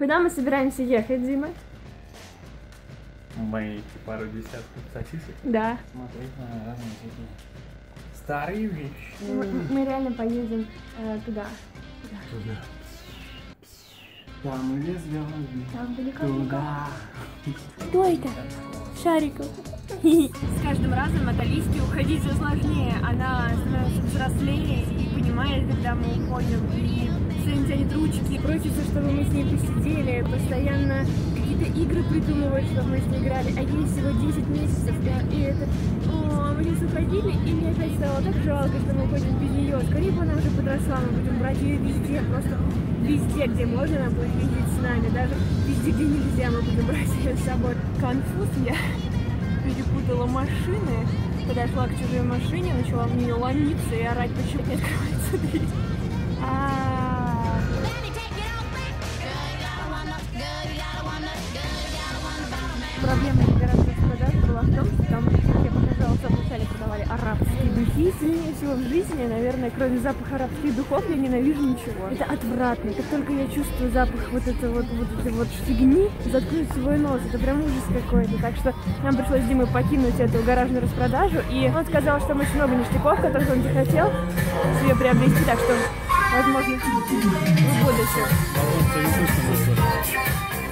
Куда мы собираемся ехать, Дима? Мои пару десятков сосисок. Да. Смотреть на разные всякие старые вещи. Мы, мы реально поедем э, туда. Туда. Там и лес голубей. Там далеко. Туда. Кто это? Шариков. С каждым разом от Алиски уходить все сложнее. Она становится взрослее и понимает, когда мы уходим. И тянет ручки, просится, чтобы мы с ней посидели. Постоянно какие-то игры придумывает, чтобы мы с ней играли. А ей всего 10 месяцев. И, и это... О, мы сейчас уходили, и мне опять стало так жалко, что мы уходим без нее. Скорее бы она уже подросла, мы будем брать ее везде. Просто везде, где можно, она будет ездить с нами. Даже везде, где нельзя, мы будем брать ее с собой. Конфуз я перепутала машины. Когда шла к чужой машине, начала в нее ломиться и орать, почему не открывается дверь. А, Проблема гаражных продаж была в том, что там, как я показала, в самом начале продавали арабские духи. Сильнее всего в жизни, наверное, кроме запаха арабских духов, я ненавижу ничего. Это отвратно. Как только я чувствую запах вот этой вот, вот этой вот фигни, заткнуть свой нос. Это прям ужас какой-то. Так что нам пришлось Димой покинуть эту гаражную распродажу. И он сказал, что там очень много ништяков, которых он не хотел себе приобрести. Так что,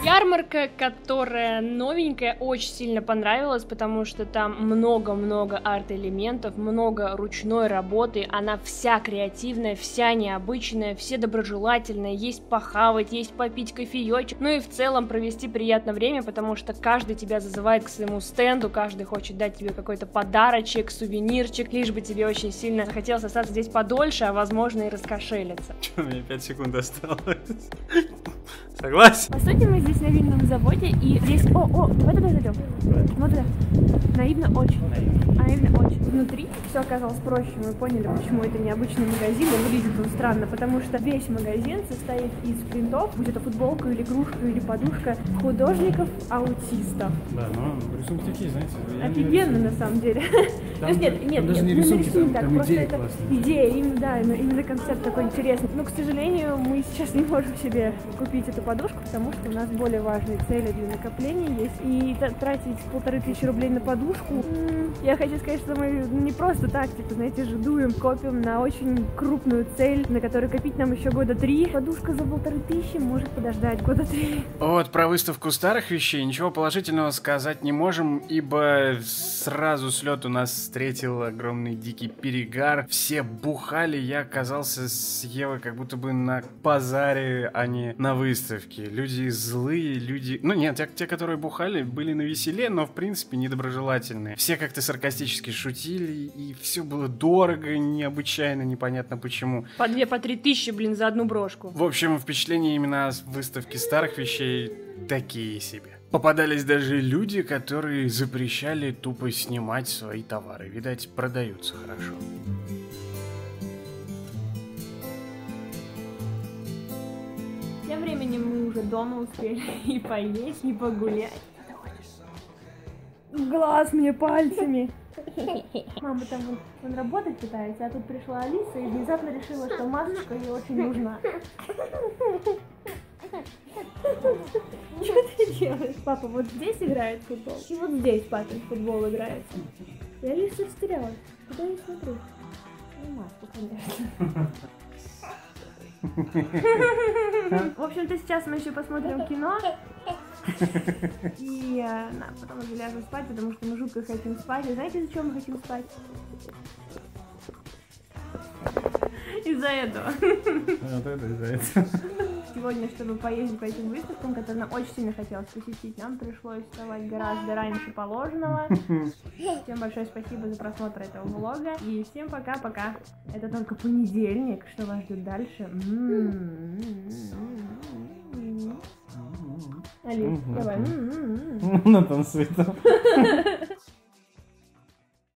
Ярмарка, которая новенькая, очень сильно понравилась, потому что там много-много арт-элементов, много ручной работы, она вся креативная, вся необычная, все доброжелательные, есть похавать, есть попить кофеечек, ну и в целом провести приятное время, потому что каждый тебя зазывает к своему стенду, каждый хочет дать тебе какой-то подарочек, сувенирчик, лишь бы тебе очень сильно захотелось остаться здесь подольше, а возможно и bellezza. Cioè, mi piace quando sta... Согласен? По сути, мы здесь на винном заводе, и здесь... О, о, давай туда зайдем. Вот туда. Наивно очень. Наивно очень. Внутри все оказалось проще. Мы поняли, почему это необычный магазин, и выглядит он странно, потому что весь магазин состоит из принтов, будь это футболка или игрушка или подушка, художников-аутистов. Да, но рисунки такие, знаете. Офигенно, на самом деле. Там- нет, там нет, даже нет, не мы рисунки, нарисуем там- так, там просто идеи это классные. идея, именно, да, именно, именно концепт такой интересный. Но, к сожалению, мы сейчас не можем себе купить эту подушку, потому что у нас более важные цели для накопления есть. И тратить полторы тысячи рублей на подушку, я хочу сказать, что мы не просто так, типа, знаете, ждуем, копим на очень крупную цель, на которую копить нам еще года три. Подушка за полторы тысячи может подождать года три. Вот про выставку старых вещей ничего положительного сказать не можем, ибо сразу с лету нас встретил огромный дикий перегар. Все бухали, я оказался с Евой как будто бы на базаре, а не на выставке. Люди злые, люди... Ну нет, те, те, которые бухали, были на веселе, но в принципе недоброжелательные. Все как-то саркастически шутили, и все было дорого, необычайно, непонятно почему. По две, по три тысячи, блин, за одну брошку. В общем, впечатления именно с выставки старых вещей такие себе. Попадались даже люди, которые запрещали тупо снимать свои товары. Видать, продаются хорошо. Тем временем мы уже дома успели и поесть, и погулять. Глаз мне пальцами. Мама там вон, вон работать пытается, а тут пришла Алиса и внезапно решила, что масочка ей очень нужна. Что ты делаешь? Папа вот здесь играет в футбол, и вот здесь папа в футбол играет. И Алиса растерялась. Куда я смотрю? Ну, маску, конечно. В общем-то, сейчас мы еще посмотрим кино. И э, на, потом уже ляжем спать, потому что мы жутко хотим спать. И знаете, зачем мы хотим спать? Из-за этого. Вот это из-за этого. Сегодня, чтобы поездить по этим выставкам, которые нам очень сильно хотелось посетить, нам пришлось вставать гораздо раньше положенного. Всем большое спасибо за просмотр этого влога. И всем пока-пока. Это только понедельник. Что вас ждет дальше? М-м-м. Алис, Мгм. давай. М-м-м. На танцует.